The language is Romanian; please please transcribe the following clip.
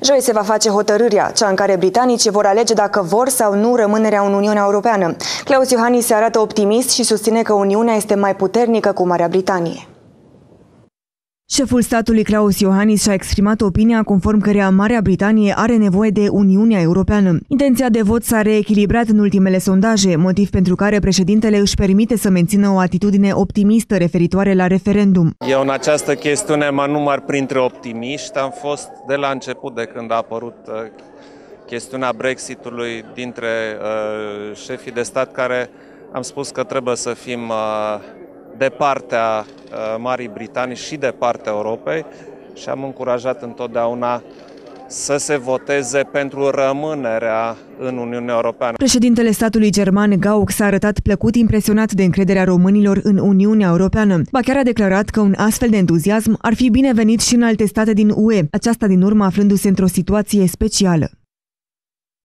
Joi se va face hotărârea, cea în care britanicii vor alege dacă vor sau nu rămânerea în Uniunea Europeană. Claus Iohannis se arată optimist și susține că Uniunea este mai puternică cu Marea Britanie. Șeful statului Claus Iohannis și-a exprimat opinia conform cărea Marea Britanie are nevoie de Uniunea Europeană. Intenția de vot s-a reechilibrat în ultimele sondaje, motiv pentru care președintele își permite să mențină o atitudine optimistă referitoare la referendum. Eu în această chestiune mă număr printre optimiști. Am fost de la început de când a apărut uh, chestiunea Brexitului dintre uh, șefii de stat care am spus că trebuie să fim uh, de partea uh, Marii Britanii și de partea Europei și am încurajat întotdeauna să se voteze pentru rămânerea în Uniunea Europeană. Președintele statului german Gauck s-a arătat plăcut impresionat de încrederea românilor în Uniunea Europeană. Ba chiar a declarat că un astfel de entuziasm ar fi binevenit și în alte state din UE, aceasta din urmă aflându-se într-o situație specială.